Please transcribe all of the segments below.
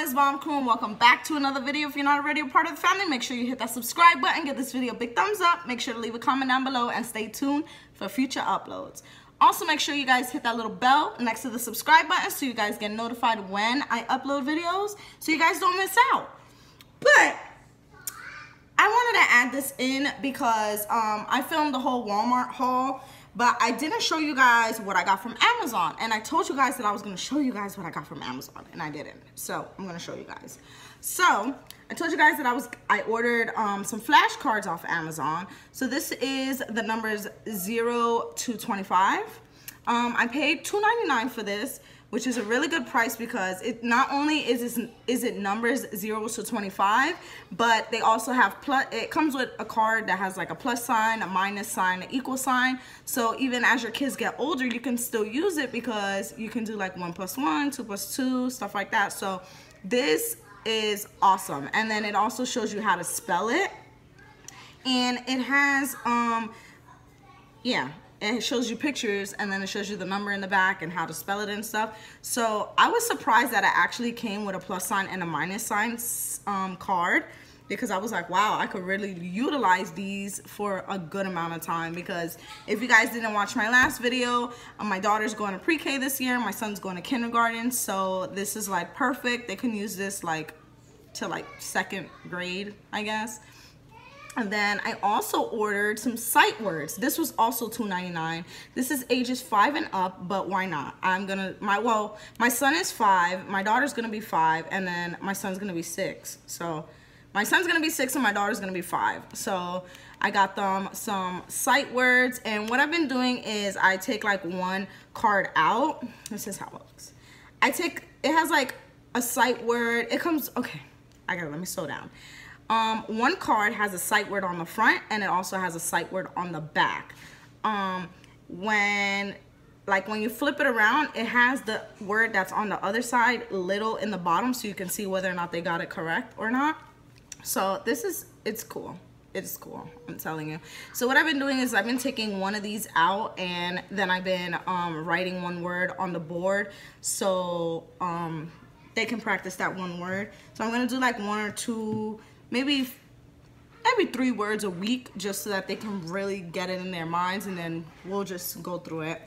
Ms. Bomb Crew and welcome back to another video. If you're not already a part of the family, make sure you hit that subscribe button, give this video a big thumbs up, make sure to leave a comment down below and stay tuned for future uploads. Also, make sure you guys hit that little bell next to the subscribe button so you guys get notified when I upload videos so you guys don't miss out. But I wanted to add this in because um, I filmed the whole Walmart haul but I didn't show you guys what I got from Amazon. And I told you guys that I was gonna show you guys what I got from Amazon and I didn't. So I'm gonna show you guys. So I told you guys that I was I ordered um, some flashcards off Amazon. So this is the numbers 0 to 25. Um, I paid $2.99 for this which is a really good price because it not only is it, is it numbers 0 to 25 but they also have plus it comes with a card that has like a plus sign a minus sign an equal sign. So even as your kids get older you can still use it because you can do like 1 plus 1 2 plus 2 stuff like that. So this is awesome. And then it also shows you how to spell it. And it has um yeah it shows you pictures and then it shows you the number in the back and how to spell it and stuff. So I was surprised that it actually came with a plus sign and a minus sign um, card because I was like, wow, I could really utilize these for a good amount of time because if you guys didn't watch my last video, uh, my daughter's going to pre-K this year, my son's going to kindergarten, so this is like perfect. They can use this like to like second grade, I guess. And then I also ordered some sight words. This was also $2.99. This is ages five and up, but why not? I'm gonna, my, well, my son is five, my daughter's gonna be five, and then my son's gonna be six. So my son's gonna be six and my daughter's gonna be five. So I got them some sight words. And what I've been doing is I take like one card out. This is how it looks. I take, it has like a sight word. It comes, okay, I gotta, let me slow down. Um, one card has a sight word on the front and it also has a sight word on the back. Um, when, like when you flip it around, it has the word that's on the other side little in the bottom so you can see whether or not they got it correct or not. So this is, it's cool. It's cool, I'm telling you. So what I've been doing is I've been taking one of these out and then I've been um, writing one word on the board so um, they can practice that one word. So I'm gonna do like one or two maybe maybe three words a week just so that they can really get it in their minds and then we'll just go through it.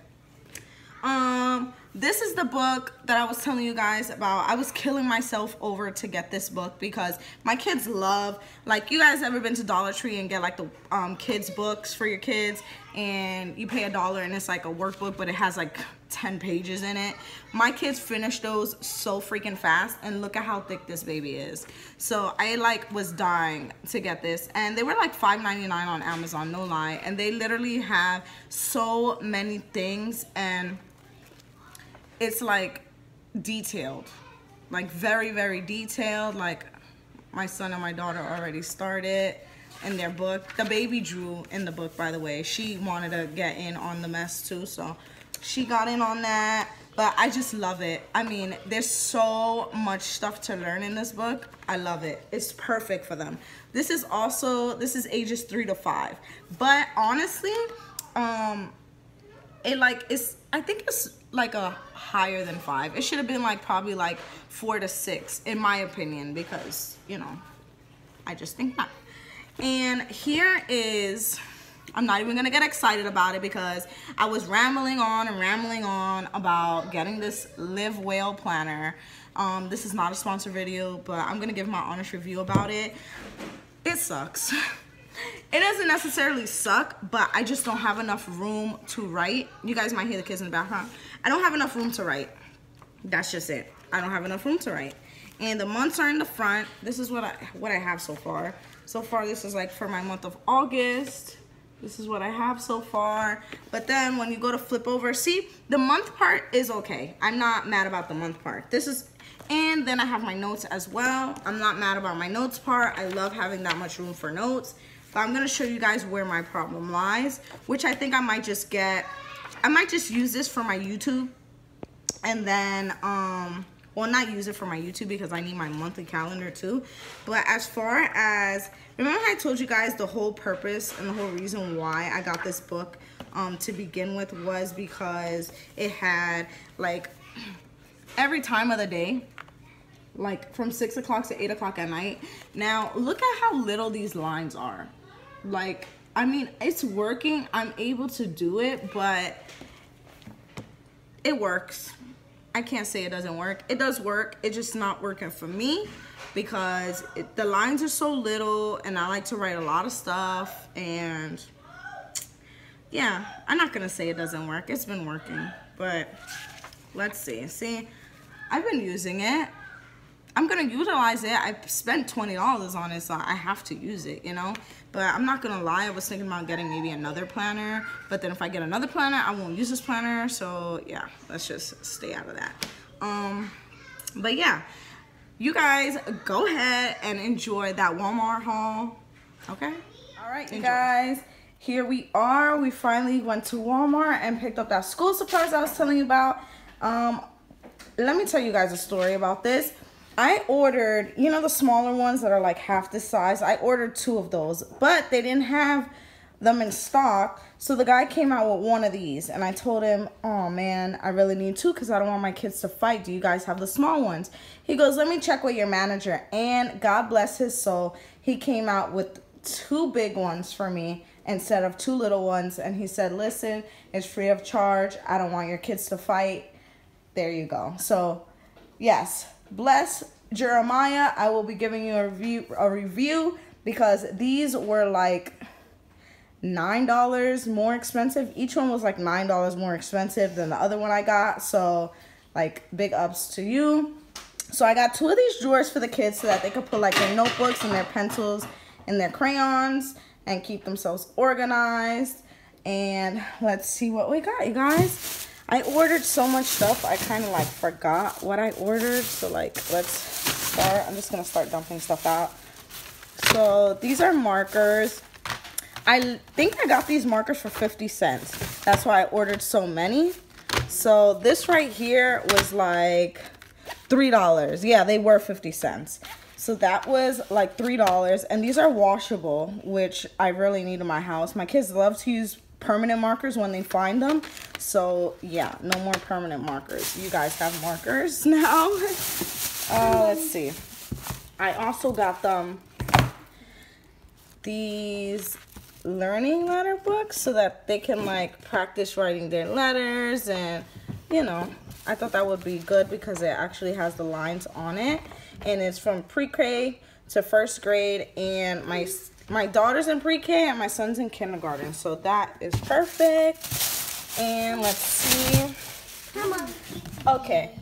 Um, this is the book that I was telling you guys about. I was killing myself over to get this book because my kids love, like you guys ever been to Dollar Tree and get like the um, kids books for your kids and you pay a dollar and it's like a workbook but it has like 10 pages in it. My kids finished those so freaking fast and look at how thick this baby is. So I like was dying to get this and they were like $5.99 on Amazon, no lie. And they literally have so many things and it's like detailed. Like very very detailed. Like my son and my daughter already started in their book. The baby drew in the book by the way. She wanted to get in on the mess too so she got in on that. But I just love it. I mean there's so much stuff to learn in this book. I love it. It's perfect for them. This is also this is ages three to five. But honestly um it like it's I think it's like a higher than five. It should have been like probably like four to six in my opinion because you know I just think that. And here is I'm not even gonna get excited about it because I was rambling on and rambling on about getting this Live Whale planner. Um, this is not a sponsor video, but I'm gonna give my honest review about it. It sucks. it doesn't necessarily suck, but I just don't have enough room to write. You guys might hear the kids in the background. I don't have enough room to write. That's just it. I don't have enough room to write. And the months are in the front. This is what I what I have so far. So far, this is like for my month of August. This is what I have so far. But then when you go to flip over, see, the month part is okay. I'm not mad about the month part. This is, and then I have my notes as well. I'm not mad about my notes part. I love having that much room for notes. But I'm gonna show you guys where my problem lies, which I think I might just get, I might just use this for my YouTube and then, um, well, not use it for my YouTube because I need my monthly calendar too. But as far as, remember I told you guys the whole purpose and the whole reason why I got this book um, to begin with was because it had like every time of the day like from six o'clock to eight o'clock at night. Now look at how little these lines are. Like, I mean, it's working. I'm able to do it, but it works. I can't say it doesn't work. It does work. It's just not working for me because it, the lines are so little and I like to write a lot of stuff and yeah, I'm not gonna say it doesn't work. It's been working, but let's see. See, I've been using it. I'm gonna utilize it. I spent $20 on it, so I have to use it, you know? But I'm not gonna lie, I was thinking about getting maybe another planner, but then if I get another planner, I won't use this planner, so yeah, let's just stay out of that. Um, but yeah, you guys go ahead and enjoy that Walmart haul, okay? All right, you guys, here we are. We finally went to Walmart and picked up that school supplies I was telling you about. Um, let me tell you guys a story about this. I ordered, you know, the smaller ones that are like half the size. I ordered two of those, but they didn't have them in stock. So the guy came out with one of these and I told him, oh man, I really need two because I don't want my kids to fight. Do you guys have the small ones? He goes, let me check with your manager. And God bless his soul, he came out with two big ones for me instead of two little ones. And he said, listen, it's free of charge. I don't want your kids to fight. There you go. So yes, bless Jeremiah. I will be giving you a review, a review because these were like nine dollars more expensive. Each one was like nine dollars more expensive than the other one I got. So like big ups to you. So I got two of these drawers for the kids so that they could put like their notebooks and their pencils and their crayons and keep themselves organized. And let's see what we got, you guys. I ordered so much stuff, I kind of like forgot what I ordered. So like, let's start. I'm just to start dumping stuff out. So these are markers. I think I got these markers for 50 cents. That's why I ordered so many. So this right here was like $3. Yeah, they were 50 cents. So that was like $3. And these are washable, which I really need in my house. My kids love to use permanent markers when they find them. So yeah, no more permanent markers. You guys have markers now. uh, let's see. I also got them these learning letter books so that they can like practice writing their letters and you know I thought that would be good because it actually has the lines on it and it's from pre-K to first grade and my my daughter's in pre-K and my son's in kindergarten. So that is perfect. And let's see. Okay.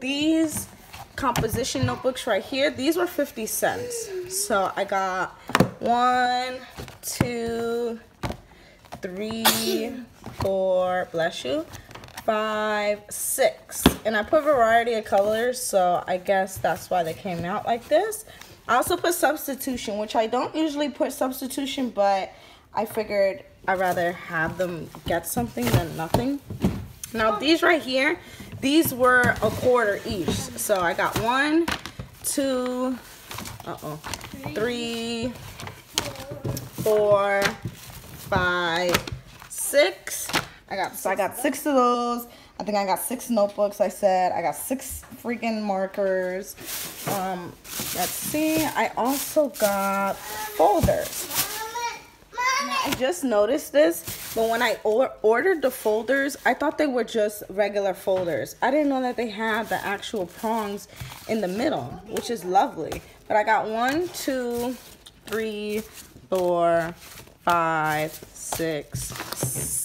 These composition notebooks right here, these were 50 cents. So I got one, two, three, four, bless you, five, six. And I put variety of colors, so I guess that's why they came out like this. I also put substitution, which I don't usually put substitution, but I figured I'd rather have them get something than nothing. Now these right here, these were a quarter each. So I got one, two, uh-oh, three, four, five, six. I got so I got six of those. I think I got six notebooks, I said. I got six freaking markers. Um, let's see. I also got folders. I just noticed this, but when I or ordered the folders, I thought they were just regular folders. I didn't know that they had the actual prongs in the middle, which is lovely. But I got one, two, three, four, five, six,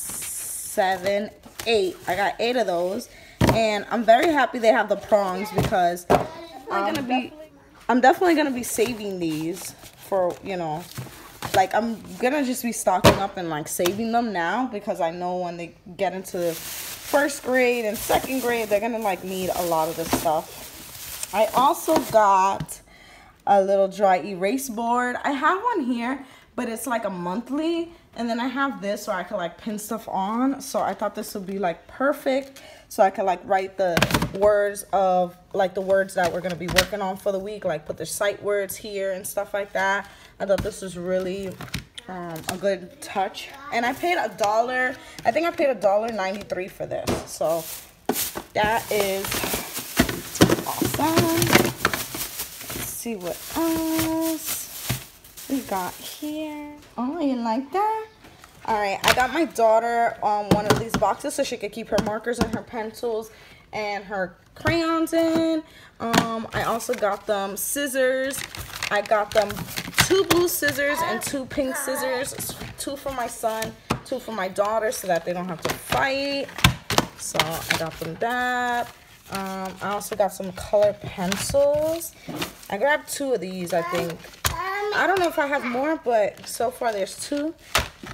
seven, eight. I got eight of those. And I'm very happy they have the prongs because I'm gonna um, be I'm definitely gonna be saving these for, you know, like I'm gonna just be stocking up and like saving them now because I know when they get into first grade and second grade they're gonna like need a lot of this stuff. I also got a little dry erase board. I have one here, but it's like a monthly and then I have this so I could like pin stuff on. So I thought this would be like perfect. So I could like write the words of like the words that we're going to be working on for the week. Like put the sight words here and stuff like that. I thought this was really um, a good touch. And I paid a dollar. I think I paid a dollar 93 for this. So that is awesome. Let's see what else we got here. Oh, you like that? All right, I got my daughter um, one of these boxes so she could keep her markers and her pencils and her crayons in. Um, I also got them scissors. I got them two blue scissors and two pink scissors. Two for my son, two for my daughter so that they don't have to fight. So I got them that. Um, I also got some color pencils. I grabbed two of these, I think. I don't know if I have more, but so far there's two.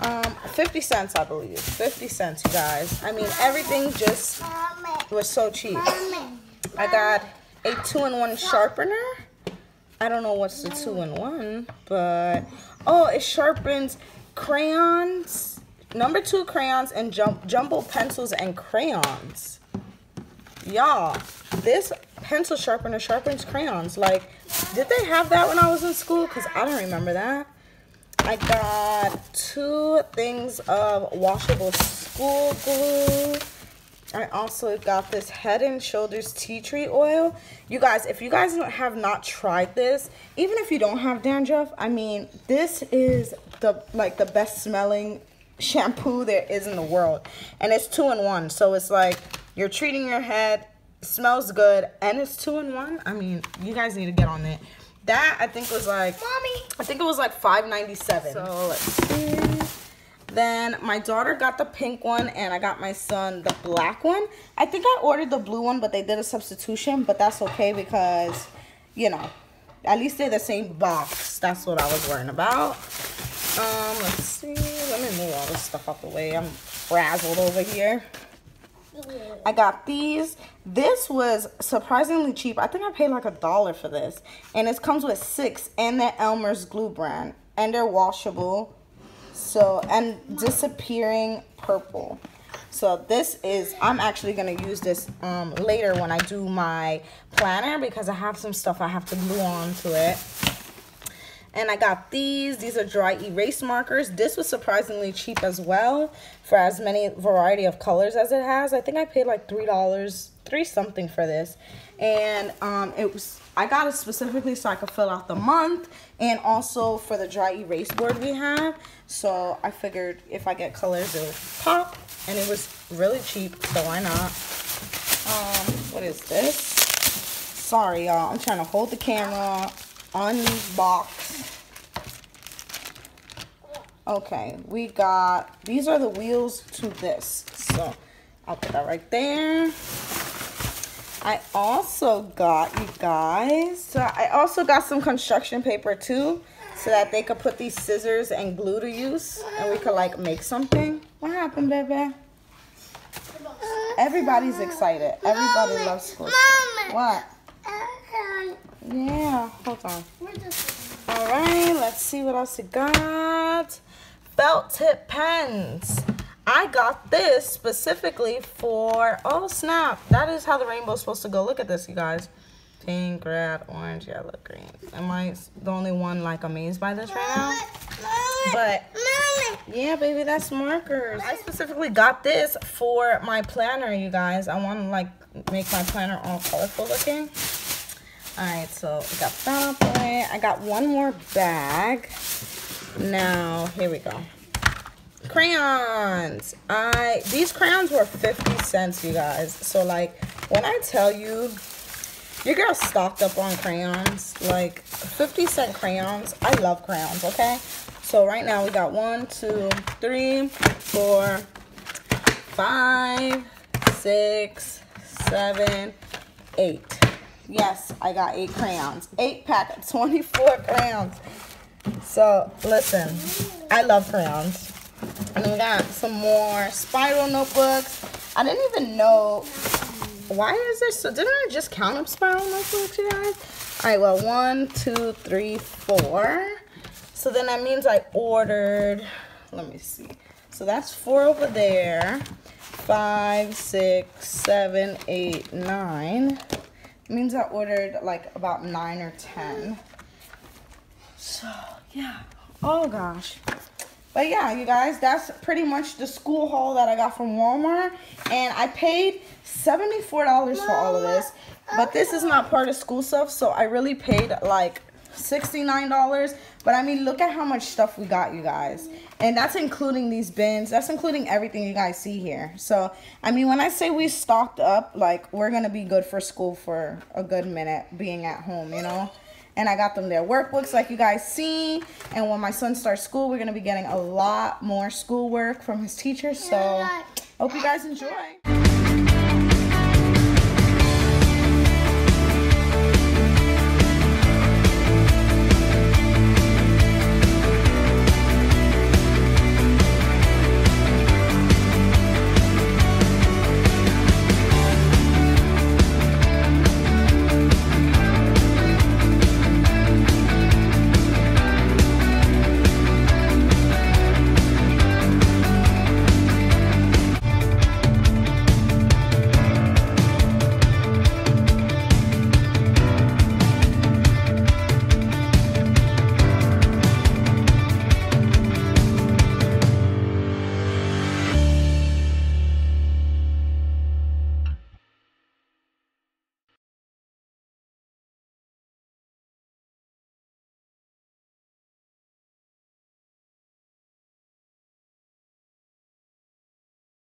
Um, 50 cents, I believe. 50 cents, you guys. I mean, everything just was so cheap. I got a two-in-one sharpener. I don't know what's the two-in-one, but... Oh, it sharpens crayons, number two crayons, and jum jumbo pencils and crayons. Y'all, this pencil sharpener sharpens crayons. Like, did they have that when I was in school? Because I don't remember that. I got two things of washable school glue. I also got this Head and Shoulders Tea Tree Oil. You guys, if you guys have not tried this, even if you don't have dandruff, I mean, this is the like the best smelling shampoo there is in the world. And it's two in one. So it's like you're treating your head, smells good, and it's two in one. I mean, you guys need to get on it. That I think was like, Mommy. I think it was like five ninety seven. So let's see. Then my daughter got the pink one and I got my son the black one. I think I ordered the blue one, but they did a substitution, but that's okay because, you know, at least they're the same box. That's what I was worrying about. Um, let's see. Let me move all this stuff out the way. I'm frazzled over here. I got these. This was surprisingly cheap. I think I paid like a dollar for this. And it comes with six and the Elmer's glue brand. And they're washable. So, and disappearing purple. So this is, I'm actually going to use this um, later when I do my planner because I have some stuff I have to glue on to it. And I got these. These are dry erase markers. This was surprisingly cheap as well for as many variety of colors as it has. I think I paid like $3, three something for this. And um, it was, I got it specifically so I could fill out the month and also for the dry erase board we have. So I figured if I get colors, it would pop. And it was really cheap, so why not? Um, what is this? Sorry, y'all. I'm trying to hold the camera unbox. Okay, we got, these are the wheels to this. So I'll put that right there. I also got, you guys, so I also got some construction paper too, so that they could put these scissors and glue to use, and we could like make something. What happened, baby? Everybody's excited. Everybody loves school. What? Yeah, hold on. All right, let's see what else we got. Felt tip pens. I got this specifically for, oh snap, that is how the rainbow's supposed to go. Look at this, you guys. Pink, red, orange, yellow, green. Am I the only one like amazed by this right now? But yeah, baby, that's markers. I specifically got this for my planner, you guys. I want to like make my planner all colorful looking. All right, so we got that the. I got one more bag. Now, here we go. Crayons. I These crayons were 50 cents, you guys. So, like, when I tell you, your girl stocked up on crayons. Like, 50 cent crayons. I love crayons, okay? So, right now, we got one, two, three, four, five, six, seven, eight. Yes, I got eight crayons. Eight pack of 24 crayons. So, listen, I love crayons. And we got some more spiral notebooks. I didn't even know, why is there so, didn't I just count up spiral notebooks, you guys? All right, well, one, two, three, four. So then that means I ordered, let me see. So that's four over there. Five, six, seven, eight, nine means I ordered like about nine or ten. So yeah. Oh gosh. But yeah, you guys, that's pretty much the school haul that I got from Walmart. And I paid $74 for all of this. But this is not part of school stuff, so I really paid like $69. But I mean, look at how much stuff we got, you guys. And that's including these bins. That's including everything you guys see here. So, I mean, when I say we stocked up, like, we're going to be good for school for a good minute being at home, you know? And I got them their workbooks like you guys see. And when my son starts school, we're going to be getting a lot more schoolwork from his teachers. So hope you guys enjoy.